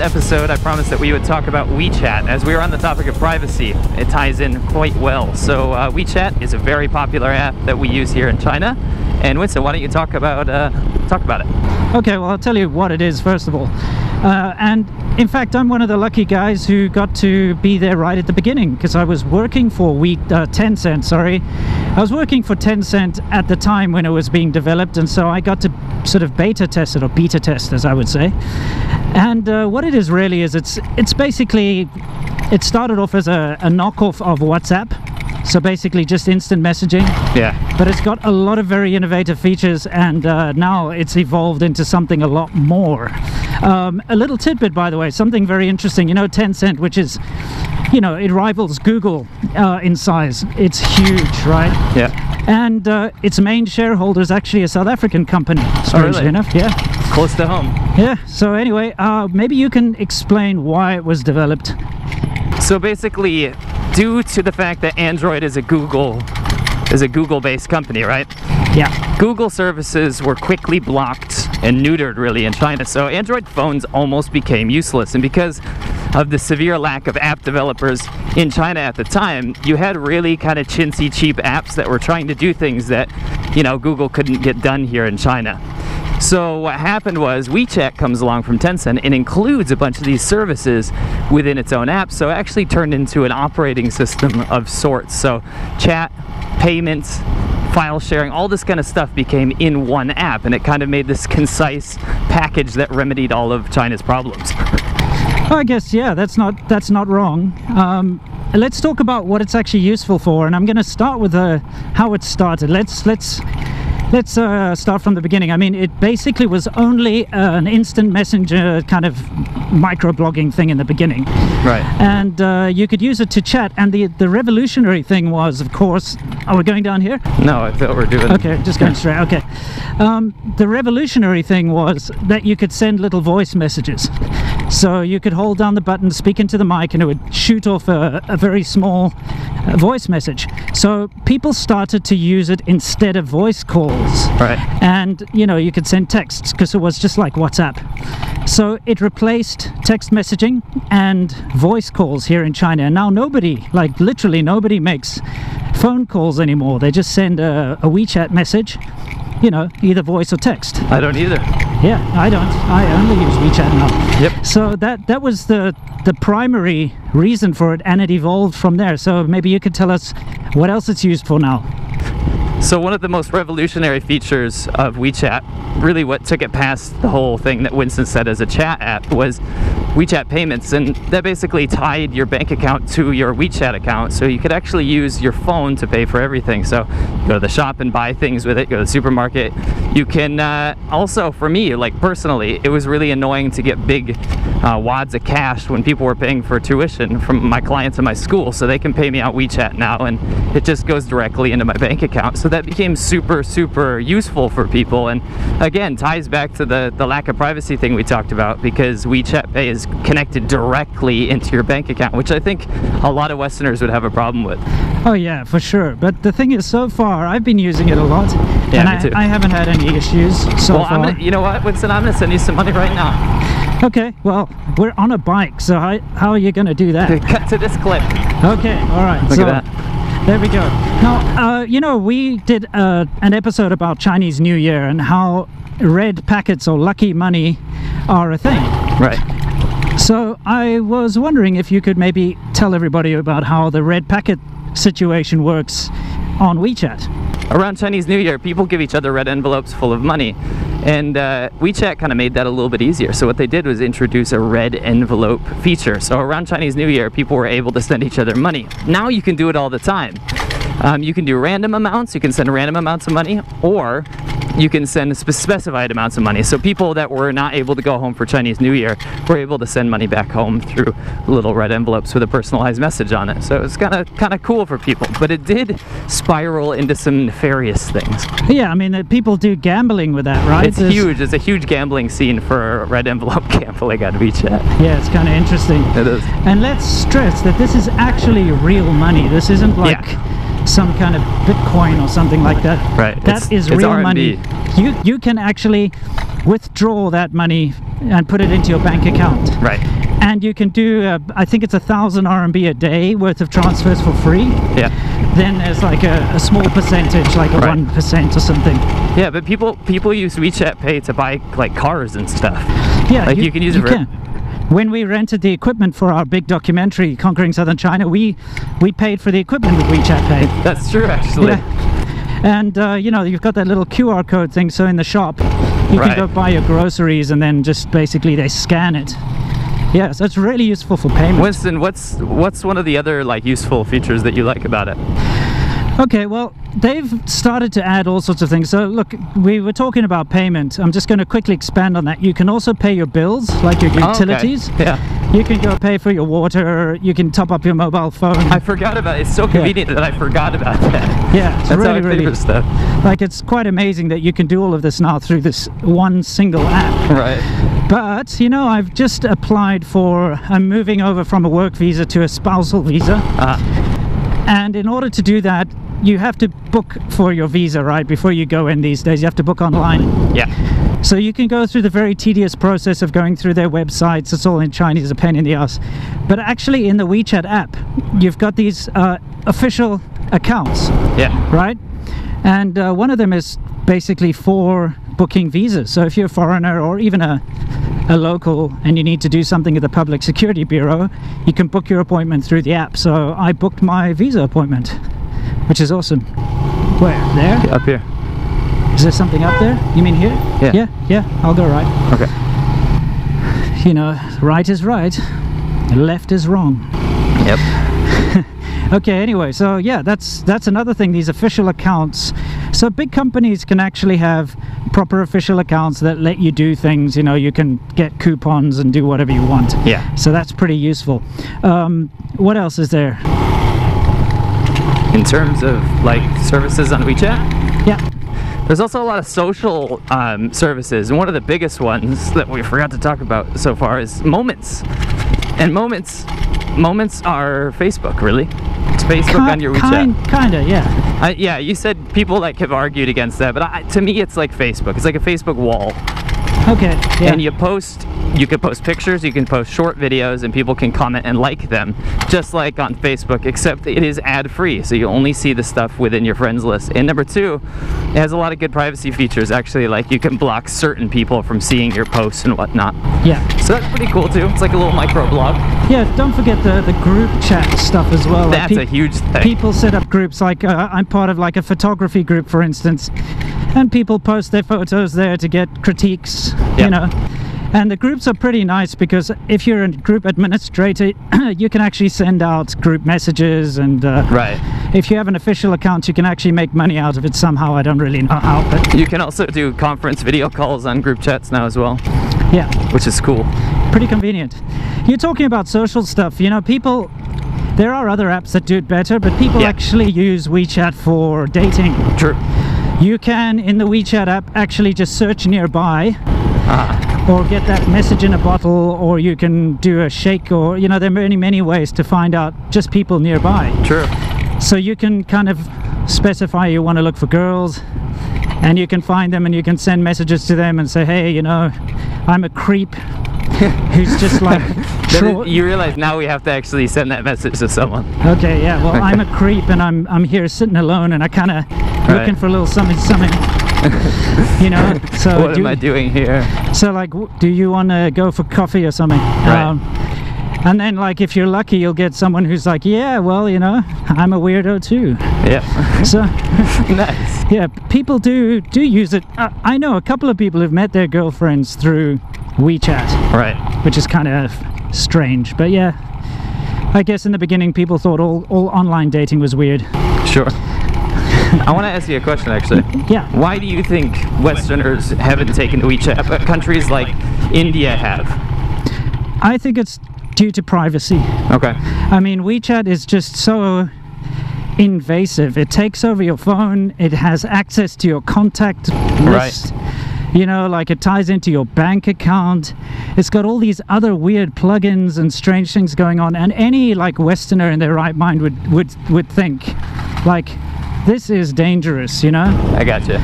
episode, I promised that we would talk about WeChat. As we were on the topic of privacy, it ties in quite well. So uh, WeChat is a very popular app that we use here in China. And Winston, why don't you talk about uh, talk about it? Okay, well, I'll tell you what it is first of all. Uh, and in fact, I'm one of the lucky guys who got to be there right at the beginning because I was working for we uh, Tencent. Sorry, I was working for Tencent at the time when it was being developed, and so I got to sort of beta test it or beta test, as I would say. And uh, what it is really is it's it's basically it started off as a, a knockoff of WhatsApp. So basically, just instant messaging Yeah. but it's got a lot of very innovative features and uh, now it's evolved into something a lot more um, a little tidbit by the way something very interesting you know tencent which is you know it rivals google uh, in size it's huge right Yeah. and uh, its main shareholder is actually a south african company strangely really? enough yeah Close to home. yeah so anyway uh, maybe you can explain why it was developed So basically, due to the fact that Android is a Google is a Google-based company, right? yeah Google services were quickly blocked and neutered really in China. So Android phones almost became useless. And because of the severe lack of app developers in China at the time, you had really kind of chintzy cheap apps that were trying to do things that, you know, Google couldn't get done here in China. So what happened was WeChat comes along from Tencent and includes a bunch of these services within its own app. So it actually turned into an operating system of sorts. So chat, payments, file sharing, all this kind of stuff became in one app and it kind of made this concise package that remedied all of China's problems. I guess yeah, that's not that's not wrong. Um, let's talk about what it's actually useful for, and I'm going to start with uh, how it started. Let's let's let's uh, start from the beginning. I mean, it basically was only an instant messenger kind of microblogging thing in the beginning, Right. and uh, you could use it to chat. And the the revolutionary thing was, of course, are we going down here? No, I thought we're doing Okay, just going straight. Okay. Um, the revolutionary thing was that you could send little voice messages. So you could hold down the button, speak into the mic, and it would shoot off a, a very small uh, voice message. So people started to use it instead of voice calls. Right. And, you know, you could send texts because it was just like WhatsApp. So it replaced text messaging and voice calls here in China. And now nobody, like literally nobody, makes phone calls anymore. They just send a, a WeChat message, you know, either voice or text. I don't either. Yeah, I don't. I only use WeChat now. Yep. So that that was the the primary reason for it, and it evolved from there. So maybe you could tell us what else it's used for now. So one of the most revolutionary features of WeChat, really what took it past the whole thing that Winston said as a chat app was WeChat payments and that basically tied your bank account to your WeChat account so you could actually use your phone to pay for everything. So go to the shop and buy things with it, go to the supermarket. You can uh, also, for me, like personally, it was really annoying to get big uh, wads of cash when people were paying for tuition from my clients in my school so they can pay me out WeChat now and it just goes directly into my bank account. So that became super, super useful for people and again ties back to the, the lack of privacy thing we talked about because WeChat Pay is connected directly into your bank account, which I think a lot of Westerners would have a problem with. Oh yeah, for sure. But the thing is, so far I've been using it a lot, Yeah, and me too. I, I haven't had any issues so well, I'm far. gonna, you know what, Winston, I'm gonna send you some money right now. Okay, well we're on a bike, so how, how are you going to do that? Cut to this clip. Okay, all right. Look so, at that. There we go. Now, uh, you know, we did uh, an episode about Chinese New Year and how red packets or lucky money are a thing. Right. So I was wondering if you could maybe tell everybody about how the red packet situation works on WeChat. Around Chinese New Year, people give each other red envelopes full of money. And uh, WeChat kind of made that a little bit easier. So what they did was introduce a red envelope feature. So around Chinese New Year, people were able to send each other money. Now you can do it all the time. Um, you can do random amounts. You can send random amounts of money, or you can send specified amounts of money. So people that were not able to go home for Chinese New Year were able to send money back home through little red envelopes with a personalized message on it. So it's kind of kind of cool for people. But it did spiral into some nefarious things. Yeah, I mean, uh, people do gambling with that, right? It's There's- huge. It's a huge gambling scene for red envelope gambling on WeChat. Yeah, it's kind of interesting. It is. And let's stress that this is actually real money. This isn't like some kind of Bitcoin or something like that. Right. That It's- is it's real money. You you can actually withdraw that money and put it into your bank account. Right. and you can do uh, I think it's a thousand RMB a day worth of transfers for free. Yeah. Then there's like a, a small percentage, like a Right. one percent or something. Yeah, but people people use WeChat Pay to buy like cars and stuff. Yeah, Like, you can use it for- When we rented the equipment for our big documentary, Conquering Southern China, we we paid for the equipment with WeChat Pay. That's true, actually. Yeah. And uh, you know, you've got that little QR code thing. So in the shop, you Right. can go buy your groceries, and then just basically they scan it. Yeah, so it's really useful for payment. Winston, what's what's one of the other like useful features that you like about it? Okay, well, they've started to add all sorts of things. So, look, we were talking about payment. I'm just going to quickly expand on that. You can also pay your bills, like your Oh, okay. utilities. Yeah. You can go pay for your water. You can top up your mobile phone. I forgot about it. It's so convenient that I forgot about that. yeah, it's That's really, how I pay really stuff. like it's quite amazing that you can do all of this now through this one single app. Right. But you know, I've just applied for. I'm moving over from a work visa to a spousal visa. Uh, And in order to do that, you have to book for your visa, right? Before you go in these days, you have to book online. yeah. So you can go through the very tedious process of going through their websites. It's all in Chinese, a pain in the ass. But actually, in the WeChat app, you've got these uh, official accounts, Yeah. right? And uh, one of them is basically for booking visas. So if you're a foreigner or even a a local and you need to do something at the Public Security Bureau, you can book your appointment through the app. So I booked my visa appointment, which is awesome. Where? There? Up here. Is there something up there? You mean here? Yeah. Yeah, yeah. I'll go right. Okay. You know, right is right, left is wrong. Yep. Okay, anyway, so yeah, that's that's another thing. These official accounts. So big companies can actually have proper official accounts that let you do things. You know, you can get coupons and do whatever you want. Yeah. So that's pretty useful. Um, what else is there? In terms of like services on WeChat, Yeah. there's also a lot of social um, services, and one of the biggest ones that we forgot to talk about so far is Moments. And Moments, Moments are Facebook, really. It's Facebook on your WeChat. Kind, kinda, yeah. I, yeah, you said people like have argued against that, but I, to me, it's like Facebook. It's like a Facebook wall, Okay. Yeah. and you post. You can post pictures, you can post short videos, and people can comment and like them, just like on Facebook. Except it is ad-free, so you only see the stuff within your friends list. And number two, it has a lot of good privacy features. Actually, like you can block certain people from seeing your posts and whatnot. yeah. So that's pretty cool too. It's like a little micro blog. Yeah. Don't forget the the group chat stuff as well. That's peop- a huge thing. people set up groups like uh, i'm part of like a photography group for instance and people post their photos there to get critiques Yeah. you know and the groups are pretty nice because if you're a group administrator you can actually send out group messages and uh, Right. if you have an official account you can actually make money out of it somehow i don't really know how but You can also do conference video calls on group chats now as well, yeah which is cool. pretty convenient. You're talking about social stuff, you know, people. There are other apps that do it better, but people Yeah. actually use WeChat for dating. True. You can, in the WeChat app, actually just search nearby Uh, or get that message in a bottle, or you can do a shake, or, you know, there are many, many ways to find out just people nearby. true. So you can kind of specify you want to look for girls, and you can find them and you can send messages to them and say, hey, you know, I'm a creep who's just like. Tro- you realize now we have to actually send that message to someone. Okay, yeah. Well, I'm a creep, and I'm I'm here sitting alone, and I kind of looking for a little something, something. you know. So what do, am I doing here? so like, do you want to go for coffee or something? Um, Right. And then like, if you're lucky, you'll get someone who's like, yeah, well, you know, I'm a weirdo too. Yeah. So nice. yeah, people do do use it. Uh, I know a couple of people who've met their girlfriends through WeChat, Right. which is kind of strange, but yeah. I guess in the beginning people thought all, all online dating was weird. Sure. I want to ask you a question actually. Yeah. Why do you think Westerners haven't taken to WeChat, but countries like India have? I think it's due to privacy. Okay. I mean, WeChat is just so invasive. It takes over your phone, it has access to your contact list. Right. You know, like it ties into your bank account. It's got all these other weird plugins and strange things going on. And any like Westerner in their right mind would would would think, like, this is dangerous. You know. I got you.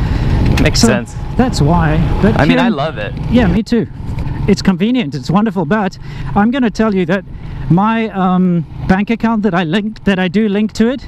Makes So sense. That's why. But I mean, I love it. Yeah, me too. It's convenient, it's wonderful. But I'm going to tell you that my um, bank account that I link that I do link to it,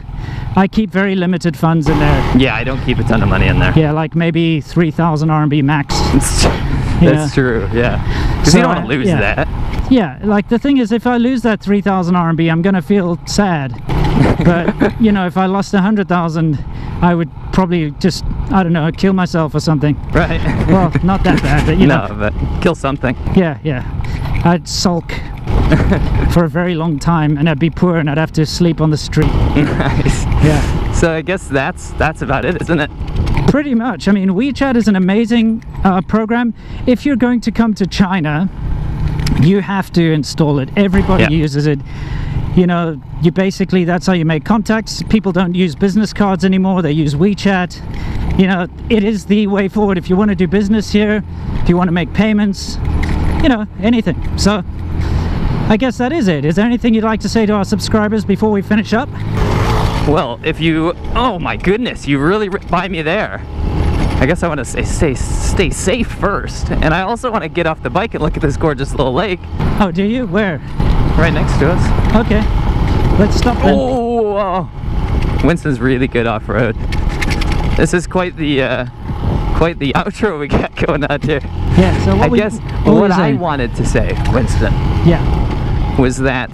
I keep very limited funds in there. Yeah, I don't keep a ton of money in there. Yeah, like maybe 3,000 RMB max. That's true. Yeah, because So, you don't want to lose yeah. that. Yeah, like the thing is, if I lose that 3,000 RMB, I'm going to feel sad. but, you know, if I lost a 100,000, I would probably just, I don't know, kill myself or something. Right. Well, not that bad, but you no, know. but kill something. Yeah, yeah. I'd sulk for a very long time and I'd be poor and I'd have to sleep on the street. nice. Yeah. So I guess that's that's about it, isn't it? Pretty much. I mean, WeChat is an amazing uh, program. If you're going to come to China, you have to install it. Everybody Yeah. uses it. You know, you basically, that's how you make contacts. People don't use business cards anymore, they use WeChat. You know, it is the way forward if you want to do business here, if you want to make payments, you know, anything. So, I guess that is it. Is there anything you'd like to say to our subscribers before we finish up? Well, if you, oh my goodness, you really by me there. I guess I want to say stay stay safe first, and I also want to get off the bike and look at this gorgeous little lake Oh, do you? Where? Right next to us. Okay. Let's stop then. Oh, oh. Winston's really good off road. This is quite the uh, quite the outro we got going on here. Yeah, so what I we, guess what what I saying? wanted to say, Winston, Yeah. was that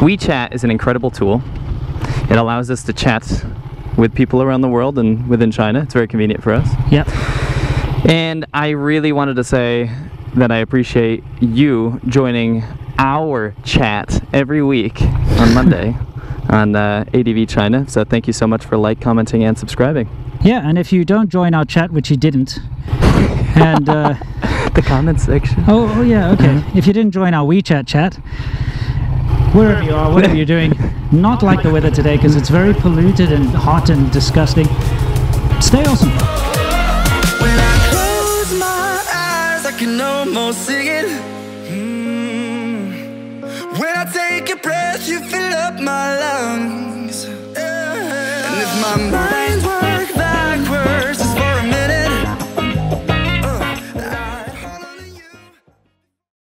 WeChat is an incredible tool. It allows us to chat with people around the world and within China. It's very convenient for us. Yep. And I really wanted to say that I appreciate you joining our chat every week on Monday on uh, ADV China. So thank you so much for like, commenting, and subscribing. Yeah, and if you don't join our chat, which you didn't, and uh, The comment section. oh, oh yeah, okay. If you didn't join our WeChat chat, wherever you are, whatever you're doing, not like the weather today because it's very polluted and hot and disgusting. Stay awesome. Can almost see it. Mm. When I take a breath, you fill up my lungs. Yeah. And if my mind